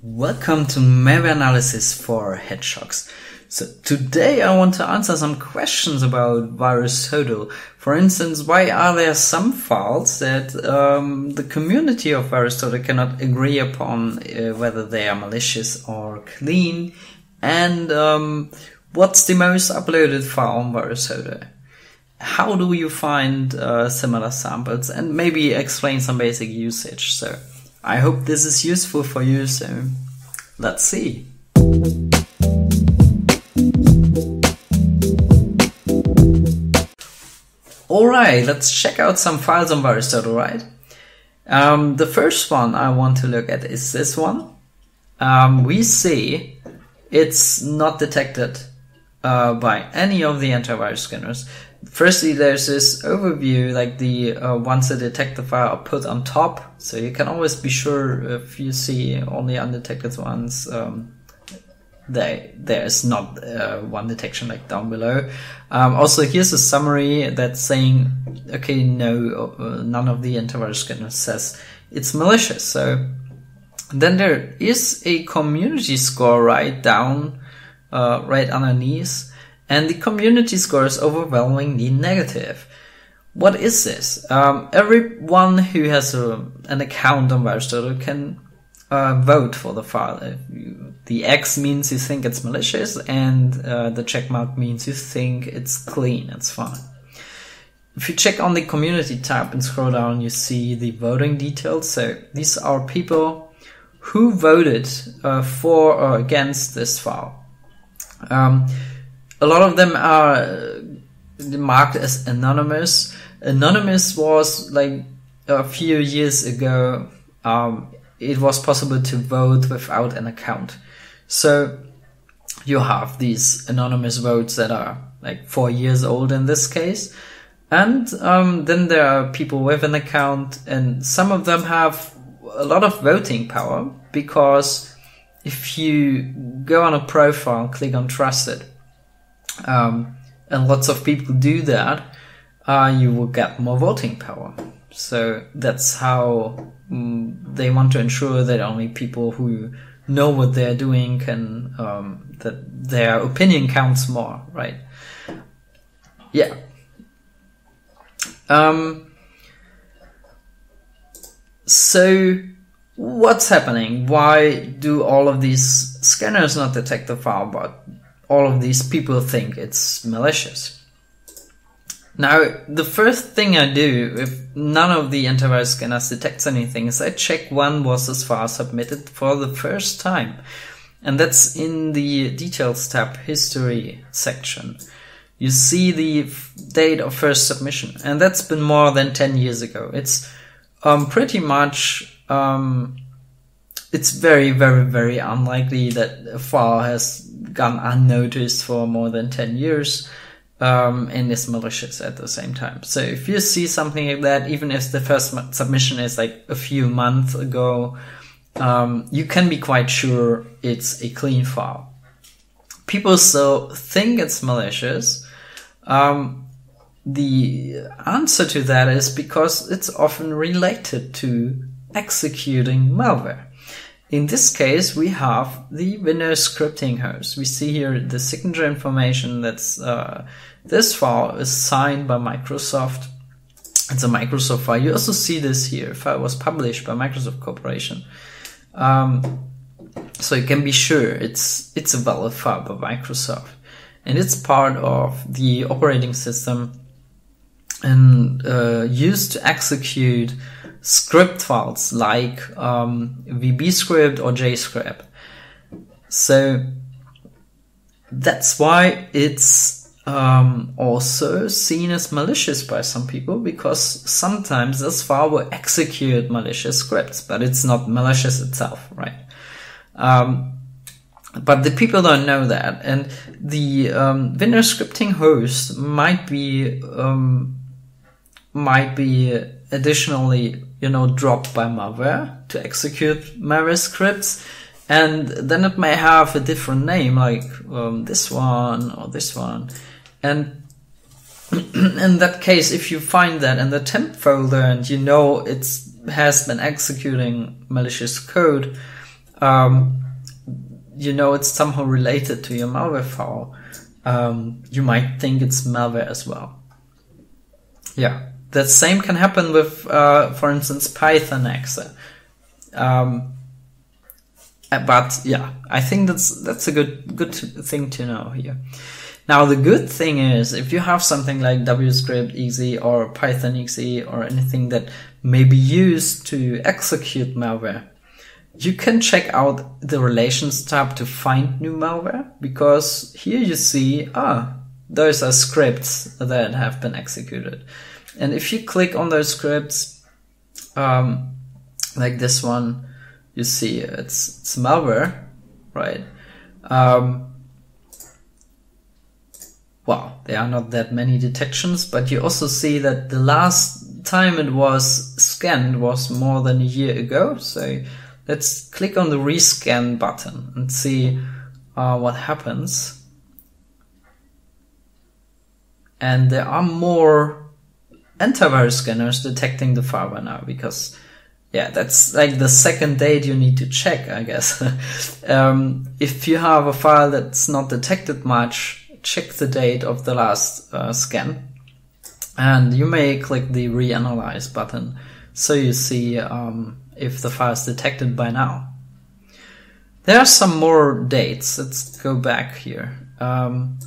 Welcome to malware analysis for hedgehogs. So today I want to answer some questions about VirusTotal. For instance, why are there some files that um, the community of VirusTotal cannot agree upon uh, whether they are malicious or clean? And um, what's the most uploaded file on VirusTotal? How do you find uh, similar samples? And maybe explain some basic usage. So I hope this is useful for you, so let's see. Alright, let's check out some files on VirusTotal, right? Um, the first one I want to look at is this one. Um, we see it's not detected uh, by any of the antivirus scanners. Firstly, there's this overview, like the uh, ones that detect the file are put on top, so you can always be sure if you see only undetected ones. Um, there, there's not uh, one detection like down below. Um, also, here's a summary that's saying, okay, no, uh, none of the antivirus scanners says it's malicious. So then there is a community score right down, uh, right underneath and the community score is overwhelmingly negative. What is this? Um, everyone who has a, an account on VirusTotal can uh, vote for the file. The X means you think it's malicious, and uh, the checkmark means you think it's clean, it's fine. If you check on the community tab and scroll down, you see the voting details. So these are people who voted uh, for or against this file. Um, a lot of them are uh, marked as anonymous. Anonymous was like a few years ago. Um, it was possible to vote without an account. So you have these anonymous votes that are like four years old in this case. And um, then there are people with an account, and some of them have a lot of voting power because if you go on a profile, click on trusted, um, and lots of people do that, uh, you will get more voting power. So that's how um, they want to ensure that only people who know what they're doing can um, that their opinion counts more, right? Yeah. Um, so what's happening? Why do all of these scanners not detect the file, but all of these people think it's malicious. Now, the first thing I do if none of the antivirus scanners detects anything is I check was this file submitted for the first time. And that's in the details tab history section. You see the date of first submission, and that's been more than 10 years ago. It's um, pretty much um, it's very, very, very unlikely that a file has gone unnoticed for more than 10 years um, and is malicious at the same time. So if you see something like that, even if the first submission is like a few months ago, um, you can be quite sure it's a clean file. People still think it's malicious. Um, the answer to that is because it's often related to executing malware. In this case, we have the Windows scripting host. We see here the signature information that's uh, this file is signed by Microsoft. It's a Microsoft file. You also see this here. File was published by Microsoft Corporation. Um, so you can be sure it's it's a valid file by Microsoft, and it's part of the operating system and uh, used to execute script files like um, VBScript or JScript. So that's why it's um, also seen as malicious by some people because sometimes this file will execute malicious scripts, but it's not malicious itself, right? Um, but the people don't know that, and the um, Windows scripting host might be um, might be additionally you know, dropped by malware to execute malware scripts. And then it may have a different name, like um, this one or this one. And in that case, if you find that in the temp folder and you know it has been executing malicious code, um, you know it's somehow related to your malware file, um, you might think it's malware as well. Yeah, the same can happen with, uh, for instance, Python exe. Um, but yeah, I think that's that's a good good thing to know here. Now the good thing is if you have something like WScript exe or Python exe or anything that may be used to execute malware, you can check out the relations tab to find new malware because here you see, ah, those are scripts that have been executed. And if you click on those scripts, um, like this one, you see it's, it's malware, right? Um, well, there are not that many detections, but you also see that the last time it was scanned was more than a year ago. So let's click on the rescan button and see uh, what happens. And there are more antivirus scanners detecting the fireware now because yeah, that's like the second date you need to check, I guess. um, if you have a file that's not detected much, check the date of the last uh, scan. And you may click the reanalyze button so you see um, if the file is detected by now. There are some more dates. Let's go back here. Um,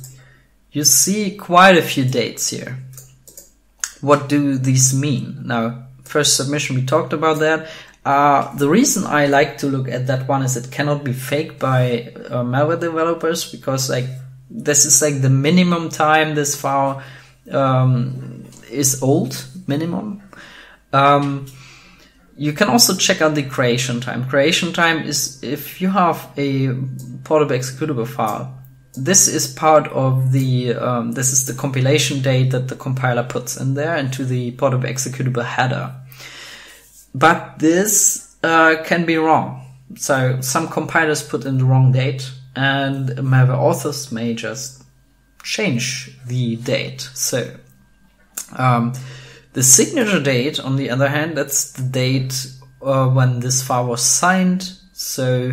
you see quite a few dates here. What do these mean? Now, first submission, we talked about that. Uh, the reason I like to look at that one is it cannot be faked by uh, malware developers because like this is like the minimum time this file um, is old minimum. Um, you can also check out the creation time. Creation time is if you have a portable executable file. This is part of the, um, this is the compilation date that the compiler puts in there into the portable executable header. But this uh, can be wrong. So some compilers put in the wrong date and malware authors may just change the date. So um, the signature date, on the other hand, that's the date uh, when this file was signed. So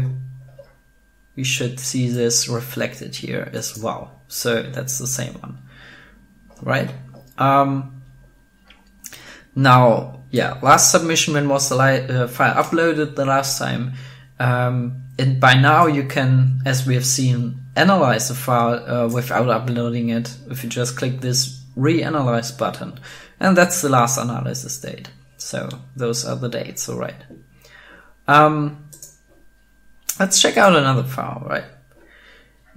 we should see this reflected here as well. So that's the same one, right? Um, now yeah, last submission when was the uh, file uploaded the last time. Um, and by now you can, as we have seen, analyze the file uh, without uploading it if you just click this reanalyze button. And that's the last analysis date. So those are the dates, alright. Um, let's check out another file, right?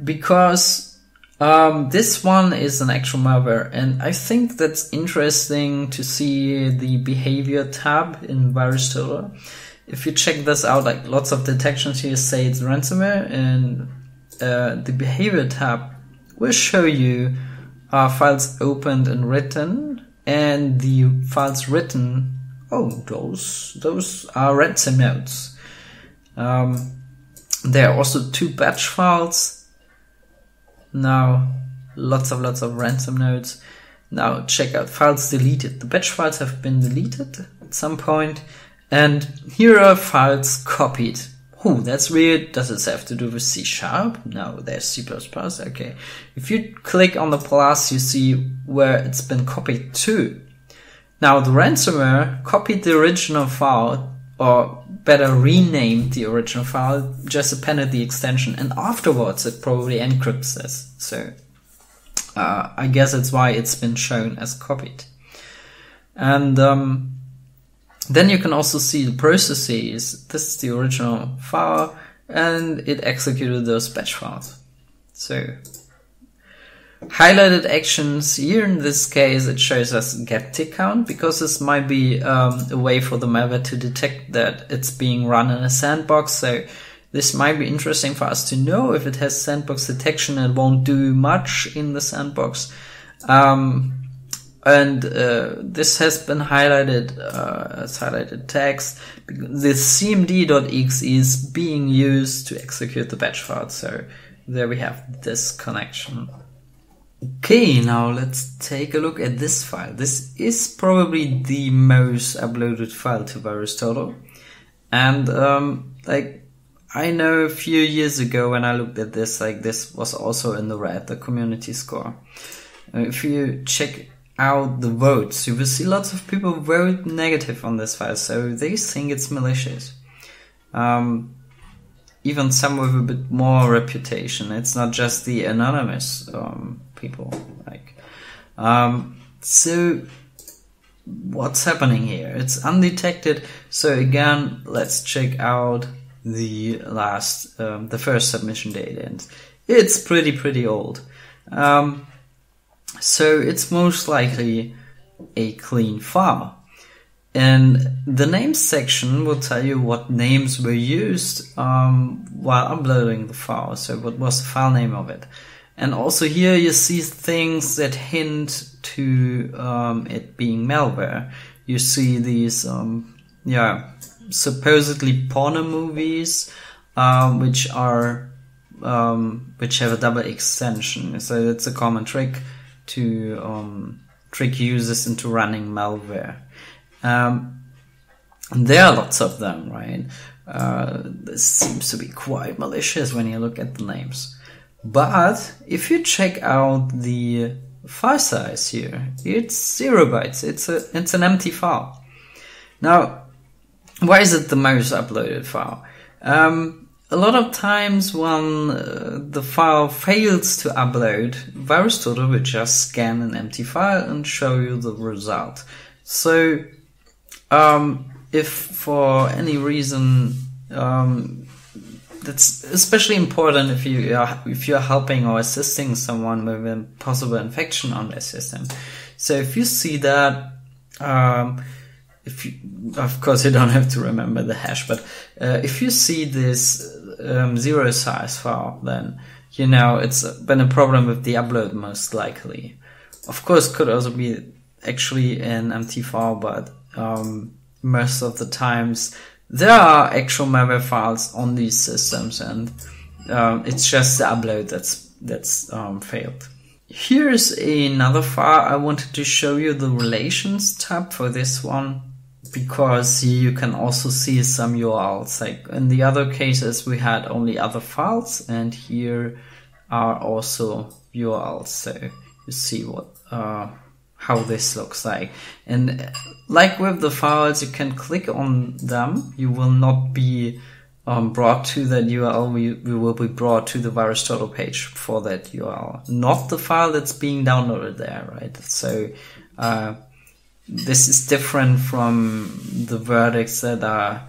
Because um, this one is an actual malware, and I think that's interesting to see the behavior tab in VirusTotal. If you check this out, like lots of detections here say it's ransomware, and uh, the behavior tab will show you uh, files opened and written, and the files written. Oh, those those are ransom notes. Um, there are also two batch files now, lots of lots of ransom nodes. Now check out files deleted. The batch files have been deleted at some point, and here are files copied. Oh, that's weird. Does it have to do with C sharp? No, there's C++. Okay. If you click on the plus, you see where it's been copied to. Now the ransomware copied the original file, or better renamed the original file, just appended the extension, and afterwards it probably encrypts this. So uh, I guess that's why it's been shown as copied. And um, then you can also see the processes. This is the original file, and it executed those batch files. So highlighted actions here in this case it shows us get tick count because this might be um, a way for the malware to detect that it's being run in a sandbox. So this might be interesting for us to know if it has sandbox detection and won't do much in the sandbox. Um, and uh, this has been highlighted uh, as highlighted text. The cmd.exe is being used to execute the batch file. So there we have this connection Okay, now let's take a look at this file. This is probably the most uploaded file to VirusTotal. And um, like I know a few years ago when I looked at this, like this was also in the red, the community score. Uh, if you check out the votes, you will see lots of people vote negative on this file, so they think it's malicious. Um, even some with a bit more reputation. It's not just the anonymous um, people. Like, um, so what's happening here? It's undetected. So again, let's check out the last, um, the first submission date, and it's pretty pretty old. Um, so it's most likely a clean file. And the names section will tell you what names were used um, while uploading the file. So what was the file name of it? And also here you see things that hint to um, it being malware. You see these, um, yeah, supposedly porno movies, um, which are um, which have a double extension. So it's a common trick to um, trick users into running malware. Um, there are lots of them, right? Uh, this seems to be quite malicious when you look at the names. But if you check out the file size here, it's zero bytes. It's a it's an empty file. Now, why is it the most uploaded file? Um, a lot of times when uh, the file fails to upload, VirusTotal will just scan an empty file and show you the result. So um, if for any reason um, that's especially important if you are if you're helping or assisting someone with a possible infection on their system. So if you see that, um, if you, of course you don't have to remember the hash, but uh, if you see this um, zero size file, then you know it's been a problem with the upload most likely. Of course, could also be actually an empty file, but um, most of the times there are actual malware files on these systems, and um, it's just the upload that's that's um, failed. Here's another file. I wanted to show you the relations tab for this one because you can also see some URLs. Like in the other cases, we had only other files, and here are also URLs. So you see what uh, how this looks like. And like with the files, you can click on them. You will not be um, brought to that URL. We, we will be brought to the VirusTotal page for that URL, not the file that's being downloaded there, right? So, uh, this is different from the verdicts that are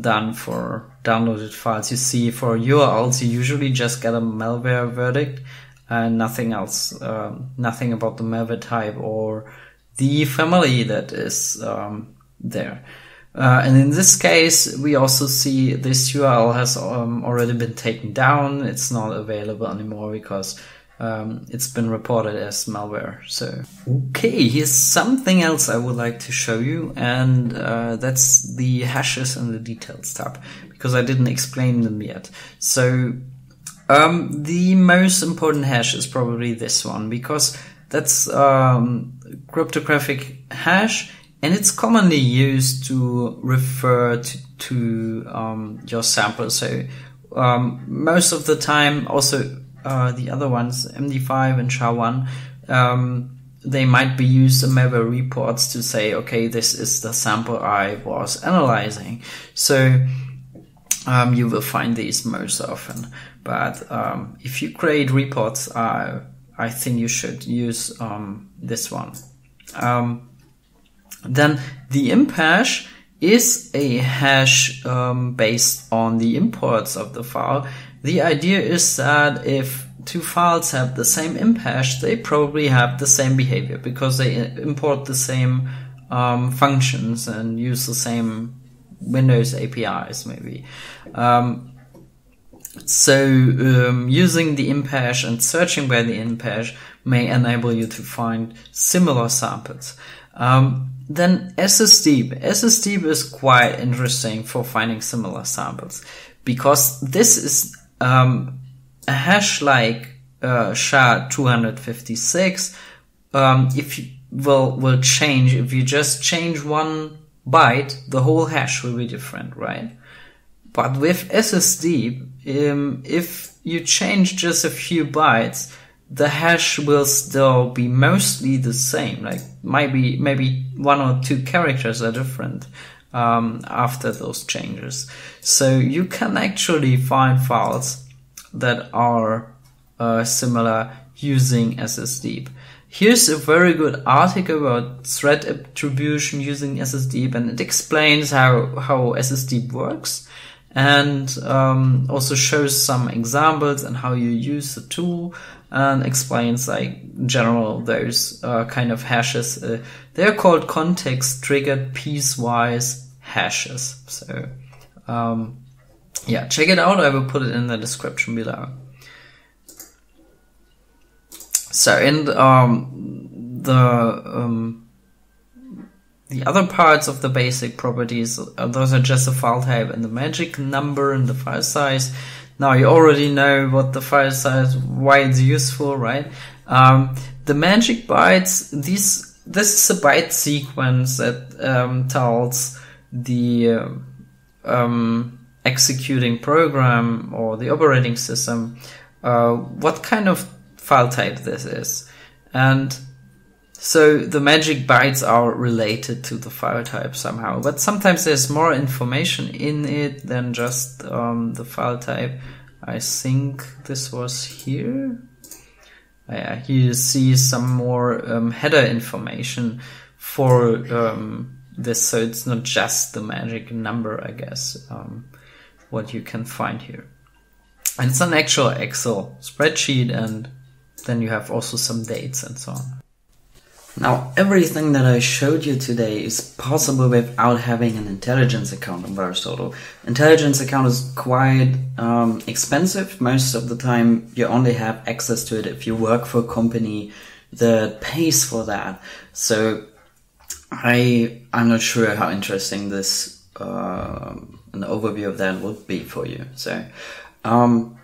done for downloaded files. You see, for URLs, you usually just get a malware verdict and nothing else, um, nothing about the malware type or the family that is um, there. Uh, and in this case, we also see this URL has um, already been taken down. It's not available anymore because um, it's been reported as malware. So, okay, here's something else I would like to show you, and uh, that's the hashes and the details tab because I didn't explain them yet. So, um, the most important hash is probably this one because that's um, cryptographic hash and it's commonly used to refer to, to um, your sample. So um, most of the time, also uh, the other ones, MD5 and SHA-1, um, they might be used in malware reports to say, okay, this is the sample I was analyzing. So um, you will find these most often. But um, if you create reports, uh, I think you should use um, this one. Um, then the imp hash is a hash um, based on the imports of the file. The idea is that if two files have the same imp hash, they probably have the same behavior because they import the same um, functions and use the same Windows APIs, maybe. Um, so um, using the imp hash and searching by the imp hash may enable you to find similar samples. Um, then SSDeep. SSDeep is quite interesting for finding similar samples because this is um, a hash like uh, SHA-256. Um, if you will will change if you just change one byte, the whole hash will be different, right? But with SSD, um, if you change just a few bytes, the hash will still be mostly the same. Like maybe maybe one or two characters are different um, after those changes. So you can actually find files that are uh, similar using SSDeep. Here's a very good article about threat attribution using SSDeep, and it explains how how SSDeep works and um, also shows some examples and how you use the tool and explains like in general those uh, kind of hashes. Uh, they're called context triggered piecewise hashes. So um, yeah, check it out. I will put it in the description below. So in um, the um, the other parts of the basic properties, uh, those are just the file type and the magic number and the file size. Now you already know what the file size, why it's useful, right? Um, the magic bytes, these, this is a byte sequence that um, tells the uh, um, executing program or the operating system uh, what kind of file type this is. And so the magic bytes are related to the file type somehow, but sometimes there's more information in it than just um, the file type. I think this was here. Yeah, here you see some more um, header information for um, this, so it's not just the magic number, I guess, um, what you can find here. And it's an actual Excel spreadsheet, and then you have also some dates and so on. Now, everything that I showed you today is possible without having an intelligence account on VirusTotal. Intelligence account is quite um, expensive. Most of the time, you only have access to it if you work for a company that pays for that. So, I I'm not sure how interesting this uh, an overview of that would be for you. So, um,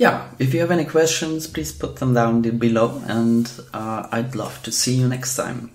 yeah, if you have any questions, please put them down below and uh, I'd love to see you next time.